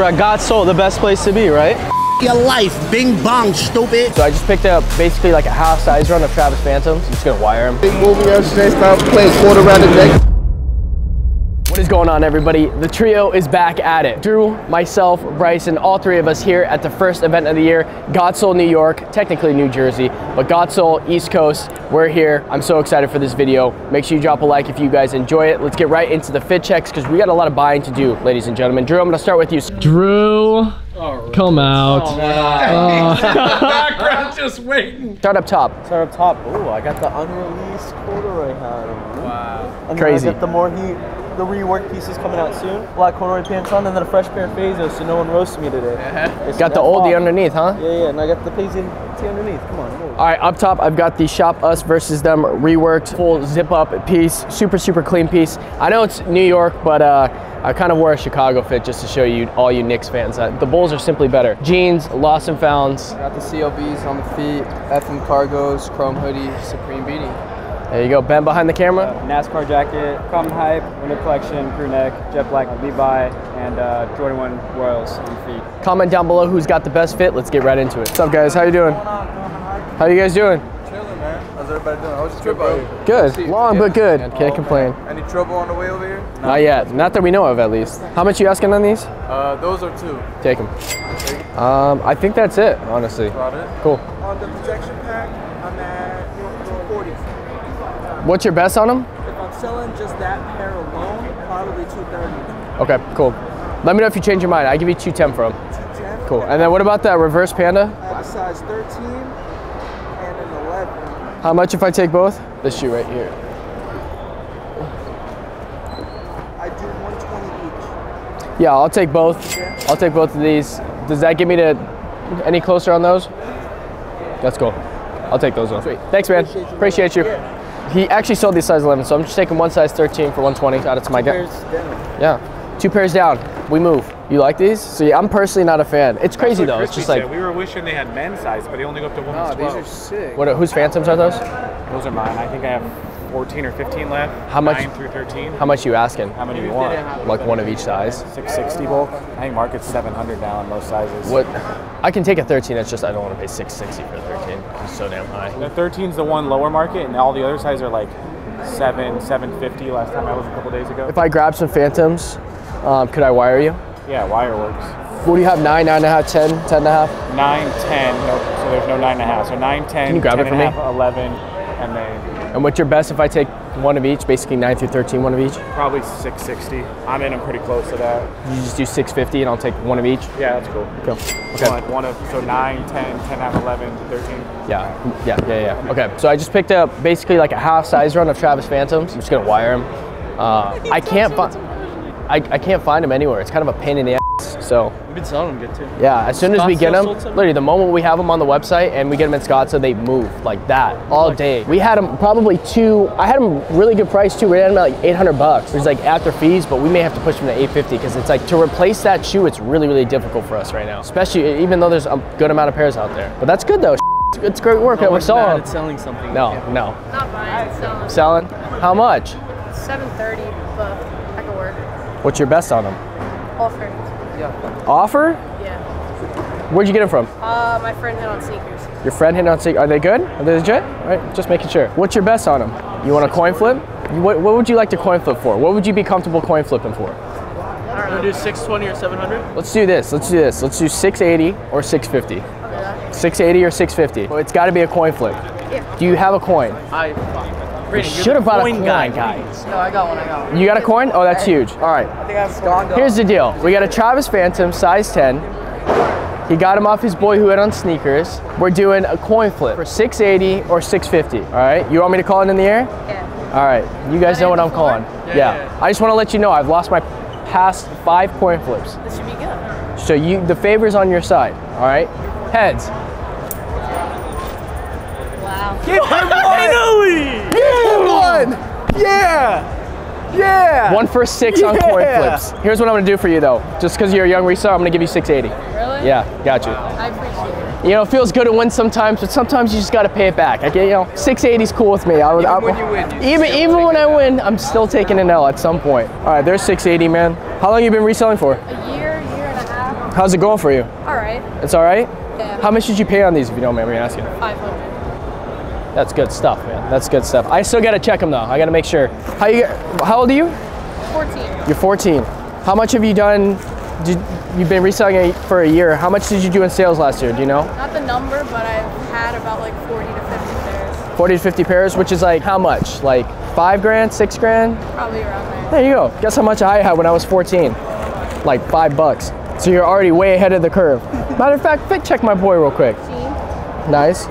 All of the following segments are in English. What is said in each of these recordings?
We're at Got Sole, the best place to be, right? Your life, bing bong, stupid. So I just picked up basically like a half size run of Travis Phantoms. I'm just gonna wire him. Big movie yesterday, started playing quarter round of Jake. What is going on everybody? The trio is back at it. Drew, myself, Bryson, all three of us here at the first event of the year, Got Sole, New York, technically New Jersey, but Got Sole, East Coast, we're here. I'm so excited for this video. Make sure you drop a like if you guys enjoy it. Let's get right into the fit checks because we got a lot of buying to do, ladies and gentlemen. Drew, I'm gonna start with you. Drew, come out. Oh, uh, background just waiting. Start up top. Start up top. Ooh, I got the unreleased corduroy hat. Wow. And Crazy. Then I got the more heat, the rework pieces coming out soon. Black corduroy pants on, and then a fresh pair of Phasers, so no one roasted me today. It's Got the oldie pop. underneath, huh? Yeah, yeah, and I got the Paisley tee underneath. Come on, move. All right, up top, I've got the Shop Us versus Them reworked full zip up piece, super, super clean piece. I know it's New York, but uh, I kind of wore a Chicago fit just to show you, all you Knicks fans, that the Bulls are simply better. Jeans, lost and founds. Got the CLBs on the feet, FM cargos, chrome hoodie, Supreme beanie. There you go, Ben behind the camera. NASCAR jacket, Common Hype, Winter Collection, crew neck, jet black Levi, and uh, Jordan 1 Royals on feet. Comment down below who's got the best fit. Let's get right into it. What's up, guys? How you doing? How you guys doing? Chilling, man. How's everybody doing? How's your trip out here? Good. Long but good. Oh, Can't complain. man. Any trouble on the way over here? Not yet. Not that we know of, at least. How much you asking on these? Uh, those are two. Take them. Um, I think that's it, honestly. About it. Cool. On the protection What's your best on them? If I'm selling just that pair alone, probably 230. Okay, cool. Let me know if you change your mind. I give you 210 for them. 210. Cool. And then what about that reverse panda? I have a size 13 and an 11. How much if I take both? This shoe right here. I do 120 each. Yeah, I'll take both. I'll take both of these. Does that get me to any closer on those? That's cool. I'll take those. Sweet. Thanks, man. Appreciate you. He actually sold these size 11, so I'm just taking one size 13 for 120. Shout out to my guy. Pairs down. Yeah. Two pairs down. We move. You like these? So yeah, I'm personally not a fan. It's crazy though. It's just like, we were wishing they had men's size, but they only go up to women's Oh, these 12. are sick. what? Whose Phantoms are those? Those are mine. I think I have 14 or 15 left. How much- 9 through 13. How much you asking? How many do you want? Like one of each size. 660 bulk. I think market's 700 now in most sizes. What? I can take a 13. It's just I don't want to pay 660 for a 13. It's so damn high. The 13's the one lower market, and all the other sizes are like 7, 750 last time I was a couple days ago. If I grab some Phantoms, um, could I wire you? Yeah, wire works. What do you have? Nine, nine and a half, ten, ten and a half? 9, 10, no, so there's no 9.5. So 9, 10, Can you grab it for and a me? half, 11, and what's your best if I take one of each? Basically nine through 13, one of each. probably 660. I'm in them pretty close to that. You just do 650 and I'll take one of each. Yeah, that's cool. Cool. Okay. One, one of, so 9, 10, 10 and a half, 11, 13. Yeah, yeah, yeah, yeah. Okay, so I just picked up basically like a half size run of Travis Phantoms. I'm just gonna wire them. Uh, I can't find, I, I can't find them anywhere. It's kind of a pain in the ass. So You've been selling them good too. yeah, as soon as we get Scottsdale them, literally the moment we have them on the website and we get them in Scottsdale, they move like that all day. We had them probably two. I had them really good price too. We had them at like 800 bucks. It's like after fees, but we may have to push them to 850 because it's like to replace that shoe, it's really really difficult for us right now. Especially even though there's a good amount of pairs out there. But that's good though. It's, it's great work that we're selling. at selling something? No, no. Not buying, selling. Selling? How much? 730, but I can work. What's your best on them? Offer. Offer? Yeah. Where'd you get them from? Uh, my friend hit on sneakers. Your friend hit on sneakers. Are they good? Are they legit? All right, just making sure. What's your best on them? You want a coin flip? You- What, what would you like to coin flip for? What would you be comfortable coin flipping for? I don't know. Do 620 or 700? Let's do this. Let's do this. Let's do 680 or 650. 680 or 650. Well, it's got to be a coin flip. Yeah. Do you have a coin? I. You should have bought a coin, guy. guys. No, I got one, I got one. You got a coin? Oh, that's huge. All right. I think I have Here's the deal. We got a Travis Phantom, size 10. He got him off his boy who had on sneakers. We're doing a coin flip for 680 or 650. All right. You want me to call it in the air? Yeah. All right. You guys know what I'm calling. Yeah, Yeah. yeah. I just want to let you know I've lost my past five coin flips. This should be good. So you, the favor's on your side. All right. Heads. Wow. Finally! One. Yeah. Yeah. One for six on coin flips. Here's what I'm gonna do for you though. Just because you're a young reseller, I'm gonna give you 680. Really? Yeah, got you. I appreciate it. You know, it feels good to win sometimes, but sometimes you just got to pay it back. I get, you know, 680 is cool with me. I would, Even I, when you win, you even even when I back. win, I'm still taking an L at some point. All right, there's 680, man. How long you been reselling for? A year, year and a half. How's it going for you? All right. It's all right? Yeah. How much did you pay on these if you don't mind me asking? 500. That's good stuff, man. That's good stuff. I still gotta check them though. I gotta make sure. How you? How old are you? 14. You're 14. How much have you done? Did, you've been reselling for a year. How much did you do in sales last year? Do you know? Not the number, but I've had about like 40 to 50 pairs. 40 to 50 pairs, which is like how much? Like five grand, six grand? Probably around there. There you go. Guess how much I had when I was 14? Like five bucks. So you're already way ahead of the curve. Matter of fact, fit check my boy real quick. Nice.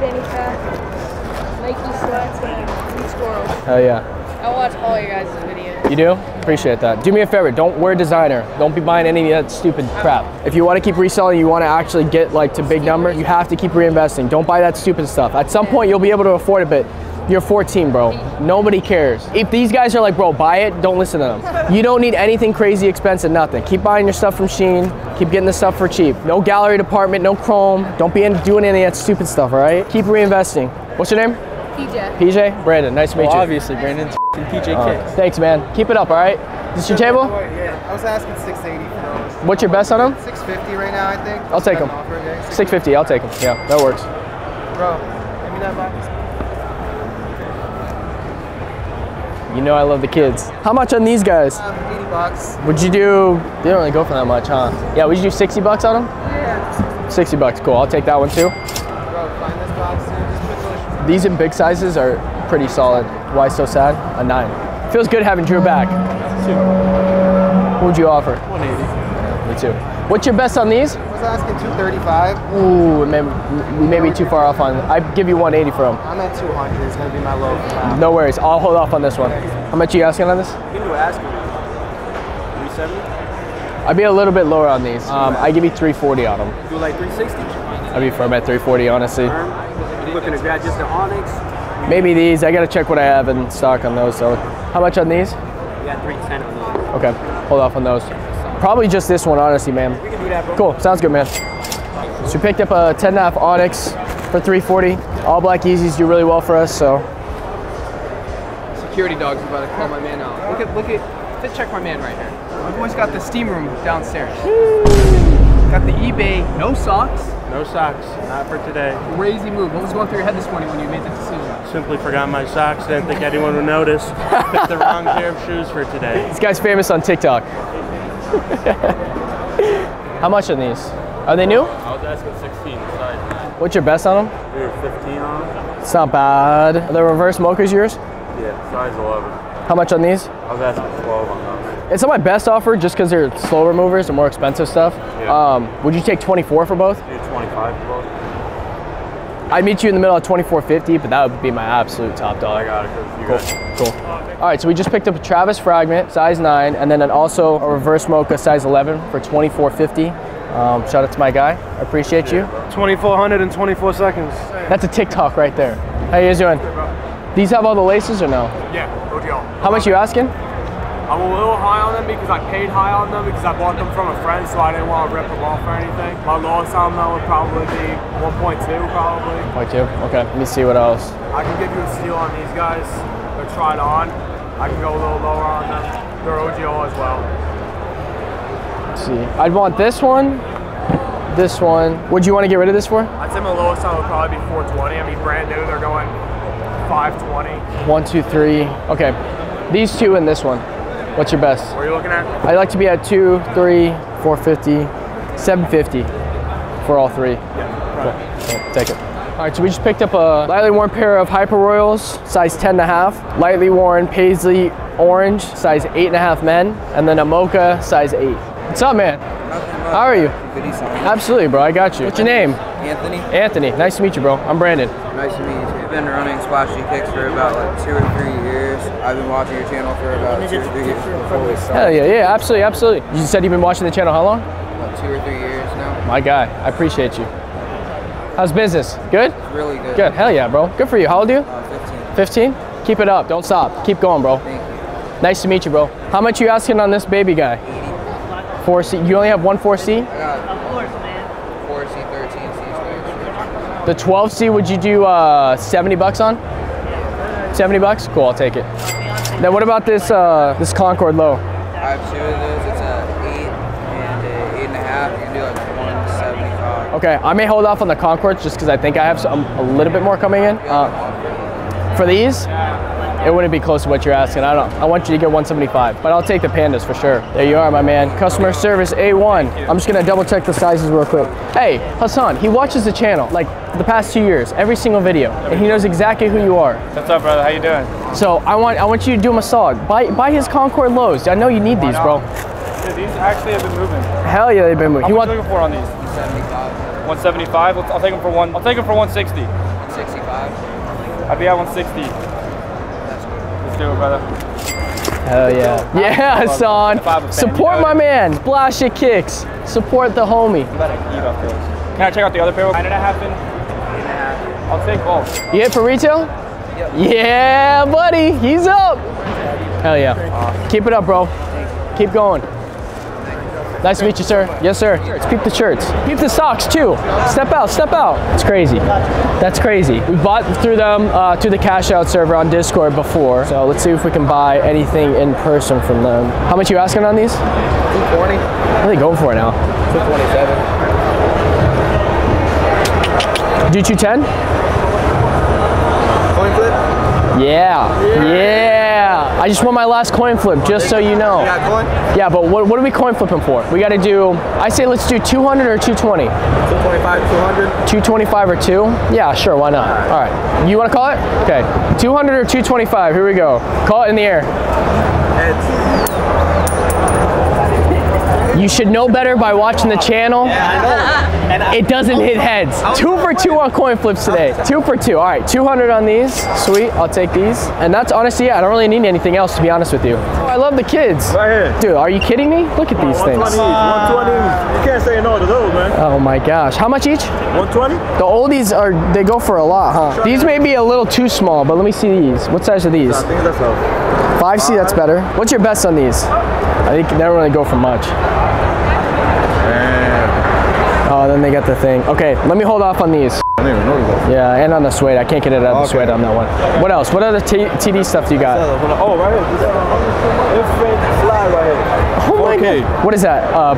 North Face, Fanny Pack, Nike sweats, and Blue Squirrels. Hell yeah. I watch all your guys' videos. You do? Appreciate that. Do me a favor, don't wear designer. Don't be buying any of that stupid crap. If you want to keep reselling, you want to actually get like to big numbers, you have to keep reinvesting. Don't buy that stupid stuff. At some point, you'll be able to afford it, but you're 14, bro. Nobody cares. If these guys are like, bro, buy it, don't listen to them. You don't need anything crazy expensive, nothing. Keep buying your stuff from Shein. Keep getting the stuff for cheap. No gallery department, no chrome. Don't be in, doing any of that stupid stuff, all right? Keep reinvesting. What's your name? PJ. PJ? Brandon, nice to meet Well, you. obviously, Brandon's PJ Uh, Kicks. thanks, man. Keep it up, all right? Is this your table? Yeah, I was asking 680 for those. What's your best on them? 650 right now, I think. I'll take them. 650, I'll take them. Yeah, that works. Bro, give me that box. You know I love the kids. How much on these guys? Um, 80 bucks. Would you do, they don't really go for that much, huh? Yeah, would you do 60 bucks on them? Yeah. 60 bucks, cool. I'll take that one too. Bro, find this box, dude. Just put those. These in big sizes are pretty solid. Why so sad? A nine. Feels good having Drew back. What would you offer? 180. Me too. What's your best on these? I was asking 235. Ooh, we may, we may be too far off on. I'd give you 180 for them. I'm at 200. It's gonna be my low for now. No worries. I'll hold off on this one. How much are you asking on this? You can do asking. 370? I'd be a little bit lower on these. Um, I give you 340 on them. Do like 360? I'd be firm at 340, honestly. You looking to grab just the Onyx? Maybe these. I gotta check what I have in stock on those. So, how much on these? We got 310 on these. Okay, hold off on those. Probably just this one, honestly, man. We can do that, bro. Cool. Sounds good, man. So we picked up a 10 and a half Onyx for 340. All black Yeezys do really well for us. So Security dog's about to call my man out. Look at, look at, fit check my man right here. My boy's got the steam room downstairs. Got the eBay, no socks. No socks, not for today. Crazy move. What was going through your head this morning when you made the decision? Simply forgot my socks. Didn't think anyone would notice. Picked the wrong pair of shoes for today. this guy's famous on TikTok. how much on these? Are they new? I was asking 16 size. What's your best on them? We were 15 on them. It's not bad. Are the reverse mochas yours? Yeah, size 11. How much on these? I was asking 12 on those. It's not my best offer just because they're slow removers and more expensive stuff. Yeah. Um, would you take 24 for both? Do 25 for both. I'd meet you in the middle at 24.50, but that would be my absolute top dollar. I got it you Cool. Cool. All right, so we just picked up a Travis Fragment, size 9, and then an also a reverse mocha, size 11 for 24.50. Um, shout out to my guy. I appreciate you. 2400 in 24 seconds. That's a TikTok right there. How you guys doing? These have all the laces or no? Yeah. How much you asking? I'm a little high on them because I paid high on them because I bought them from a friend, so I didn't want to rip them off or anything. My lowest on them would probably be 1.2, probably. Point two. Okay, let me see what else. I can give you a steal on these guys. They're tried on. I can go a little lower on them. They're OGO as well. Let's see. I'd want this one, this one. Would you want to get rid of this for? I'd say my lowest on would probably be 420. I mean, brand new, they're going 520. One, two, three. Okay. These two and this one. What's your best? What are you looking at? I'd like to be at two, three, 450, 750 for all three. Yeah, Cool. Yeah, take it. All right, so we just picked up a lightly worn pair of Hyper Royals, size 10 and a half, lightly worn Paisley Orange, size eight and a half men, and then a Mocha, size eight. What's up, man? How are you? Goody song. Absolutely, bro. I got you. What's your name? Anthony, Anthony. Nice to meet you, bro. I'm Brandon. nice to meet you. I've been running Splashy Kicks for about like two or three years. I've been watching your channel for about two or three years before we Hell started. yeah, yeah, absolutely, absolutely. You said you've been watching the channel how long? About two or three years now. My guy. I appreciate you. How's business? Good? It's really good. Good. Hell yeah, bro. Good for you. How old are you? Uh, 15. 15? Keep it up. Don't stop. Keep going, bro. Thank you. Nice to meet you, bro. How much you asking on this baby guy? 4C. You only have one 4C? I got 4C, 13C switch. The 12C, would you do uh, 70 bucks on? 70 bucks? Cool, I'll take it. Then what about this uh, this Concord low? I have two of those. It's a 8 and a and a half. You can do like 175. Okay, I may hold off on the Concords just because I think I have some, a little bit more coming in. Uh, for these, it wouldn't be close to what you're asking. I don't. I want you to get 175, but I'll take the pandas for sure. There you are, my man. Customer service A1. I'm just gonna double check the sizes real quick. Hey, Hassan, he watches the channel like the past two years, every single video, and he knows exactly who you are. What's up, brother? How you doing? So I want I want you to do him a solid. Buy buy his Concord lows. I know you need these, bro. Dude, these actually have been moving. Hell yeah, they've been moving. How He much want you looking for on these? 75. 175. I'll take them for one. I'll take them for 160. 65. I'd be at 160. That's good. Let's do it, brother. Hell yeah. Yeah, Hassan. If I have a fan, Support my man. Splash it kicks. Support the homie. You better eat up those. Can I check out the other pair? Nine and a half in. I'll take both. You hit for retail? Yeah, buddy. He's up. Hell yeah. Keep it up, bro. Keep going. Nice to meet you, sir. Yes, sir. Peep the shirts. Peep the socks, too. Step out, step out. It's crazy. That's crazy. We bought through them, uh, through the cash out server on Discord before. So let's see if we can buy anything in person from them. How much you asking on these? 220. What are they going for now? 227. Do 210? Coin flip? Yeah. Yeah. I just won my last coin flip, just so you know. You got coin? Yeah, but what, what are we coin flipping for? We got to do, I say let's do 200 or 220. 225, 200. 225 or 2? Yeah, sure, why not? All right. You want to call it? Okay. 200 or 225, here we go. Call it in the air. Heads. You should know better by watching the channel. It doesn't hit heads. Two for two on coin flips today. Two for two. All right, 200 on these. Sweet, I'll take these. And that's honestly, yeah, I don't really need anything else to be honest with you. Oh, I love the kids. Right here. Dude, are you kidding me? Look at these things. 120. You can't say no to those, man. Oh my gosh. How much each? 120? The oldies are, they go for a lot, huh? These may be a little too small, but let me see these. What size are these? I think that's 5C, that's better. What's your best on these? I think they don't really go for much. Oh, then they got the thing. Okay, let me hold off on these. I didn't even notice that. Yeah, and on the suede. I can't get it out of the Okay. suede on that one. What else? What other t- TD stuff do you got? Oh, right here. This infrared slide right here. Oh my Okay. God. What is that? Uh,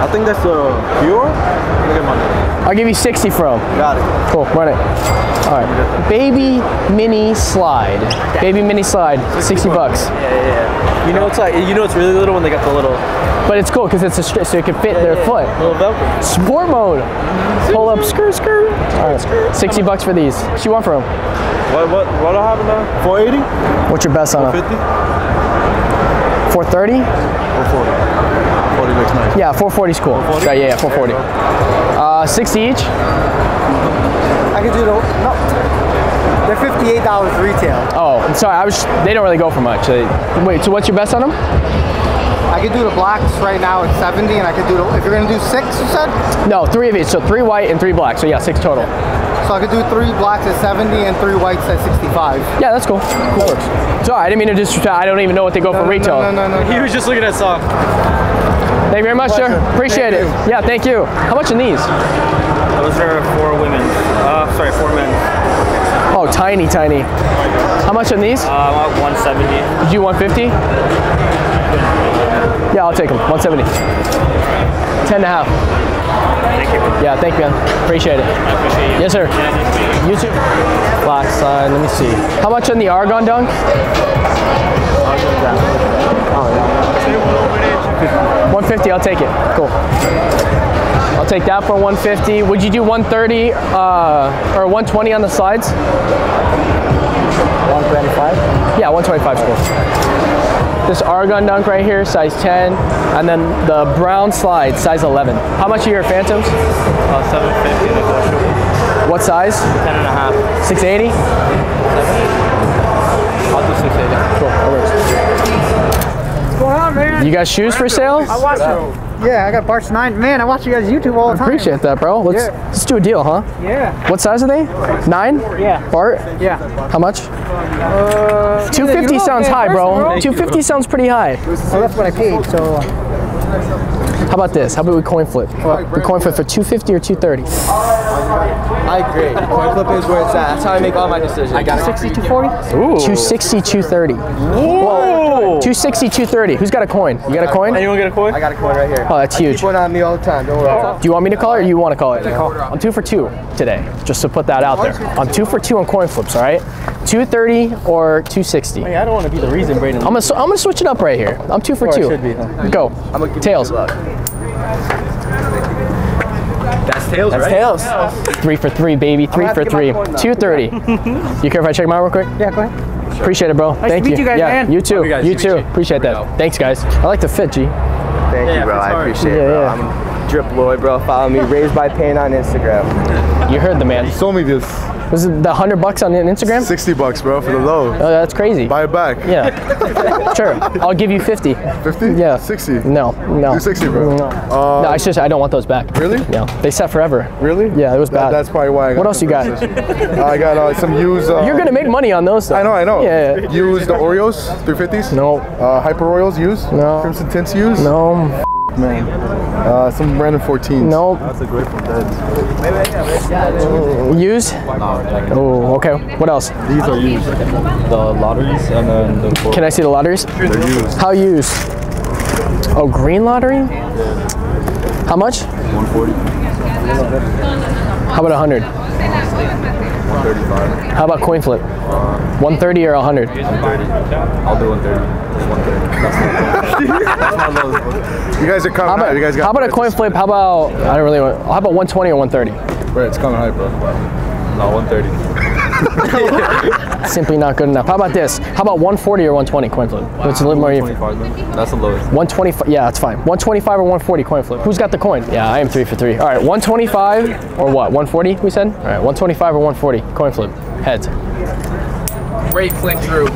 I think that's a pure. Look at my I'll give you 60 from. Got it. Cool, run it. All right. Baby mini slide. Baby mini slide, 60 bucks. Yeah, yeah. You know it's like you know it's really little when they got the little But it's cool because it's a straight, so it can fit their foot. little Velcro. Sport mode. Pull up, skirt, skirt. All right. 60 bucks for these. What you want for them? What, what, what do I have in there? 480? What's your best on them? 50? 430? Or 40? 40 looks nice. Yeah, 440 is cool. Yeah, yeah, yeah, 440. Uh, 60 each? I can do the no. They're fifty-eight dollars retail. Oh, I'm sorry. I was. They don't really go for much. They- wait, so what's your best on them? I could do the blacks right now at seventy, and I could do the. If you're gonna do six, you said. No, three of each. So three white and three black. So yeah, six total. So I could do three blacks at seventy and three whites at sixty-five. Yeah, that's cool. That works. Sorry, I didn't mean to disrespect. I don't even know what they go for retail. No, no, no, no. He was just looking at some. Thank you very much, sir. Appreciate Thank it. Yeah, thank you. How much in these? Those are for women. Uh, sorry, for men. Oh, tiny, tiny. How much in these? Uh, I'm at 170. Did you 150? Yeah, I'll take them. 170. 10 and a half. Thank you. Yeah, thank you, man. Appreciate it. I appreciate you. Yes, sir. You too. Black side. Let me see. How much on the Argon Dunk? 150. I'll take it. Cool. I'll take that for 150. Would you do 130 uh, or 120 on the sides? 125. Yeah, 125 is cool. This Argon Dunk right here, size 10, and then the brown slide, size 11. How much are your Phantoms? Uh, 750 negotiable. What size? 10 and a half. 680? I'll do 680. Cool, that works. What's going on, man? You got shoes for sale? I want you. Yeah, I got Bart's nine. Man, I watch you guys YouTube all the time. Appreciate that, bro. Let's, Yeah. let's do a deal, huh? Yeah. What size are they? Nine? Yeah. Bart? Yeah. How much? Uh, 250 you know, sounds high, bro. first, 250 sounds pretty high. Well, that's what I paid. So How about this? How about we coin flip? We coin flip for 250 or 230? I agree. Coin flip is where it's at. That's how I make all my decisions. I got 260, 240? 260, 230. Whoa! 260, 230. Who's got a coin? You got a coin? Anyone get a coin? I got a coin right here. Oh, that's huge. Keep one on me all the time. Don't worry. Do you want me to call it or you want to call it? I'm two for two today, just to put that out there. I'm two for two on coin flips, all right? 230 or 260. Hey, I don't want to be the reason Braden. I'm gonna, s- I'm gonna switch it up right here. I'm two for Or it two. should be, huh? Go. I'm gonna give Tails. You good luck. That's tails, That's right? tails. Three for three, baby. Three for three. my coin now. 230. you care if I check mine real quick? Yeah, go ahead. Appreciate it, bro. Thank to meet you guys, yeah, man. you too. You guys. You too. Appreciate that. Thanks, guys. I like the fit, G. Thank you, bro. I appreciate it, bro. yeah. I'm Drip Lloyd, bro. Follow me. Raised by Pain on Instagram. You heard the man. He Sold me this. Was it the hundred bucks on Instagram? 60 bucks, bro, for the low. Oh, that's crazy. Buy it back. Yeah. sure. I'll give you 50. 50? Yeah. 60. No, no. Do 60, bro. No. Uh, no, I just I don't want those back. Really? No. They set forever. Really? Yeah, it was That- bad. that's probably why I got What else you got? Uh, I got uh, some used. Uh, You're gonna make money on those. Though. I know, I know. Yeah. yeah. Used the Oreos, 350s. No. Uh, Hyper Royals used. No. Crimson Tints used. No. Man. Uh, some random 14s. No. That's a great from Dead. Used? Oh, okay. What else? These are used. The lotteries and then the. Can I see the lotteries? They're used. How used? Oh, green lottery? How much? 140, How about 100? 135. How about coin flip? 130 or 100? 130. I'll do 130. Just 130. That's my, that's my lowest. You guys are coming How high. about, You guys got how about a coin flip? How about, I don't really want, how about 120 or 130? Right, it's coming high, bro. No, 130. Simply not good enough. How about this? How about 140 or 120 coin flip? It's a little more even. 125, That's the lowest. 125, yeah, that's fine. 125 or 140 coin flip. Who's got the coin? Yeah, I am three for three. All right, 125 or what? 140, we said? All right, 125 or 140 coin flip. Heads. Great flick through.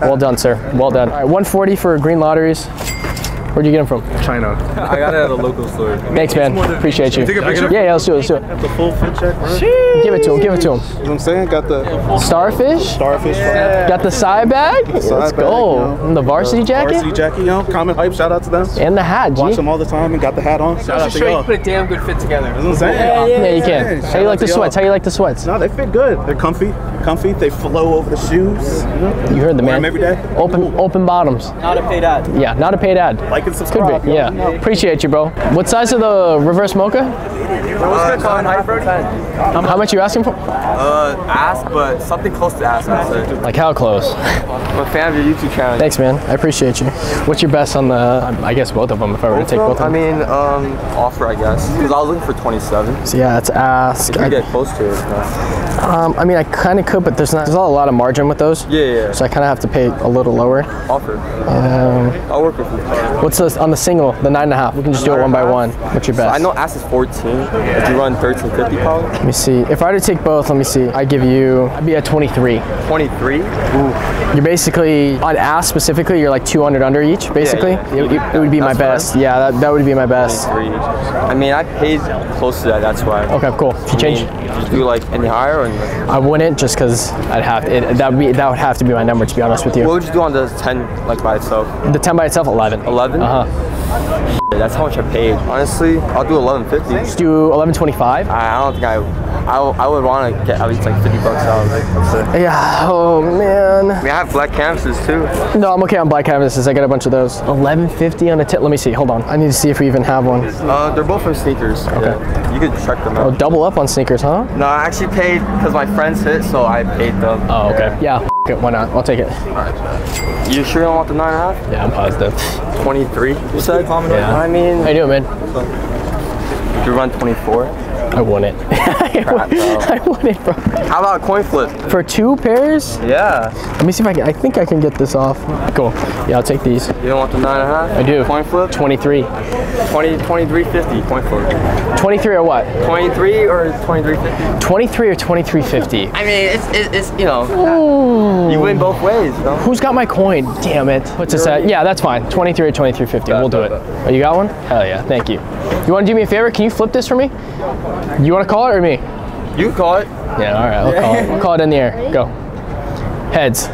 Well done, sir. Well done. All right, 140 for green lotteries. Where'd you get them from? China. I got it at a local store. Thanks, man. Appreciate you. Take a picture? Yeah, yeah, let's do it. Let's do it. That's a full fit check, bro. Give it to him. Give it to him. You know what I'm saying? Got the Starfish. starfish. Got the side bag. Let's bag, go. you know. And the varsity jacket. Varsity jacket, you know, comment hype, shout out to them. And the hat, G. Watch them all the time and got the hat on. Shout out to show you y'all. put a damn good fit together. That's what I'm saying. Yeah, you can. Shout How you like the sweats? How you like the sweats? No, they fit good. They're comfy, comfy. They flow over the shoes. You, heard the man. Wear man. 'em every day. Open, open bottoms. Not a paid ad. Yeah, not a paid ad. Like and Could be. Yeah. Appreciate you, bro. What size of the reverse mocha? What's good, Colin? Hype, Brody? How much you asking for? Uh, ask, but something close to ask, I'd. Like how close? I'm a fan of your YouTube channel. Thanks, man. I appreciate you. What's your best on the? I guess both of them. If I were to take both I of them. mean, um, offer, I guess. Because I was looking for 27. So yeah, it's ask. You I, get close to it. no? um, I mean, I kind of could, but there's not. There's not a lot of margin with those. Yeah, yeah. So I kind of have to pay a little lower. Offer. Um, I'll work with you. what's this on the single? The nine and a half. We can just do it one by one. What's your best? I know ass is 14. If you run 1350 probably. Let me see. If I were to take both, let me see. I give you. I'd be at 23. 23. Ooh. You're basically on ass specifically. You're like 200 under each. Basically, yeah. It, it- it would be my That's best. Yeah, that, that would be my best. 23. I mean, I paid close to that. That's why. Okay, cool. If you I change, mean, Did you do like any higher or I wouldn't just because I'd have it, that would be that would have to be my number to be honest with you. what would you do on the 10 like by itself? The 10 by itself, 11. 11? Uh huh. That's how much I paid. Honestly, I'll do 1150. Just do 11.25. I, I don't think I, I, I would want to get at least like 50 bucks out. Like, let's. Yeah. Oh man. I mean, I have black canvases too. No, I'm okay on black canvases. I got a bunch of those. 11.50 on a tip. Let me see. Hold on. I need to see if we even have one. Uh, they're both from sneakers. Okay. Yeah. You could check them out. Oh, out. double up on sneakers, huh? No, I actually paid because my friends hit, so I paid them. Oh, okay. Yeah. f- it, why not? I'll take it. You sure you don't want the nine and a half? Yeah, I'm positive. 23, you said? Yeah. I mean, How you doing, man? you run 24. I won it. I won- I won it, bro. How about coin flip? For two pairs? Yeah. Let me see if I can. I think I can get this off. Cool. Yeah, I'll take these. You don't want the nine and a half? I do. Coin flip? 23. 20, 23.50 coin flip. 23 or what? 23 or 23.50? 23 or 23.50? I mean, it's, it's, it's you know, you win both ways, you know? Who's got my coin? Damn it. What's this at? Yeah, that's fine. 23 or 23.50. We'll do it. Oh, you got one? Hell yeah. Thank you. You want to do me a favor? Can you flip this for me? You want to call it or me? You call it. Yeah, all right. I'll call it. I'll call it in the air. Go. Heads.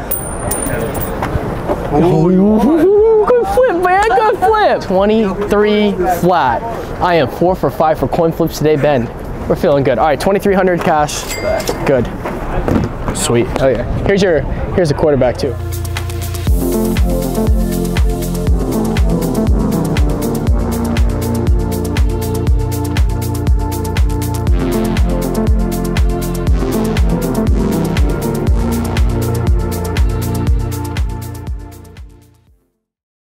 Ooh, good flip, man. good flip. 23 flat. I am four for five for coin flips today, Ben. We're feeling good. All right, 2,300 cash. Good. Sweet. Oh yeah. Here's your, here's a quarterback too.